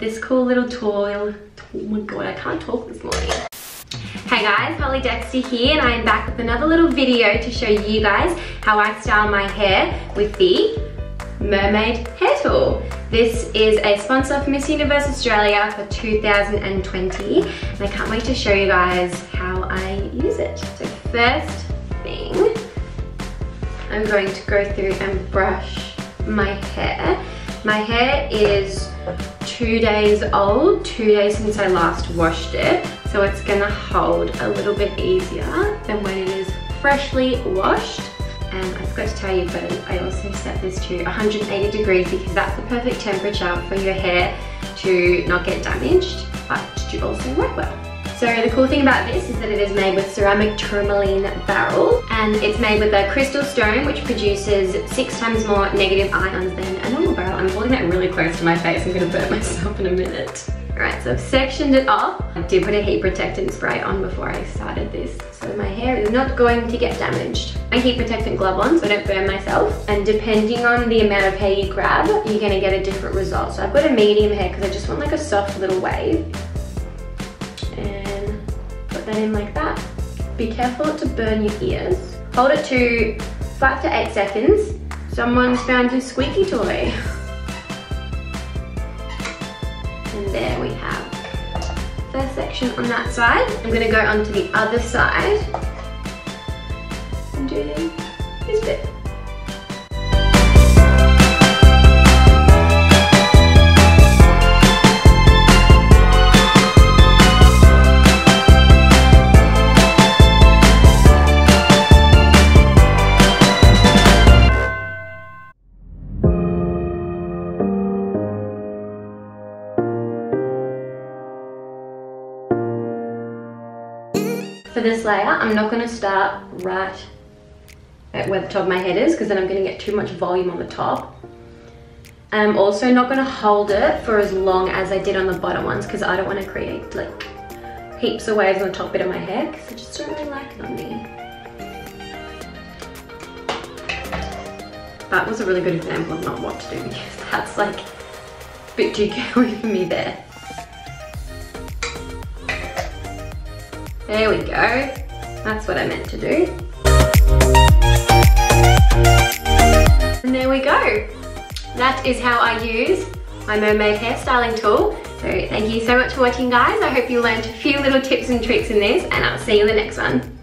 this cool little tool. Oh my god, I can't talk this morning. Hey guys, Holly Dexter here and I am back with another little video to show you guys how I style my hair with the Mermade Hair Tool. This is a sponsor for Miss Universe Australia for 2020 and I can't wait to show you guys how I use it. So first thing, I'm going to go through and brush my hair. My hair is two days old, two days since I last washed it. So it's gonna hold a little bit easier than when it is freshly washed. And I forgot to tell you, but I also set this to 180 degrees because that's the perfect temperature for your hair to not get damaged, but to also work well. So the cool thing about this is that it is made with ceramic tourmaline barrel and it's made with a crystal stone which produces six times more negative ions than a normal barrel. I'm holding that really close to my face. I'm gonna burn myself in a minute. Alright, so I've sectioned it off. I did put a heat protectant spray on before I started this, so my hair is not going to get damaged. I heat protectant glove on so I don't burn myself, and depending on the amount of hair you grab, you're gonna get a different result. So I've got a medium hair because I just want like a soft little wave that in like that. Be careful not to burn your ears. Hold it to five to eight seconds. Someone's found his squeaky toy. And there we have first section on that side. I'm gonna go onto the other side For this layer, I'm not gonna start right at where the top of my head is because then I'm gonna get too much volume on the top. And I'm also not gonna hold it for as long as I did on the bottom ones because I don't wanna create like heaps of waves on the top bit of my hair because I just don't really like it on me. That was a really good example of not what to do because that's like a bit too curly for me there. There we go. That's what I meant to do. And there we go. That is how I use my Mermade hairstyling tool. So thank you so much for watching guys. I hope you learned a few little tips and tricks in this and I'll see you in the next one.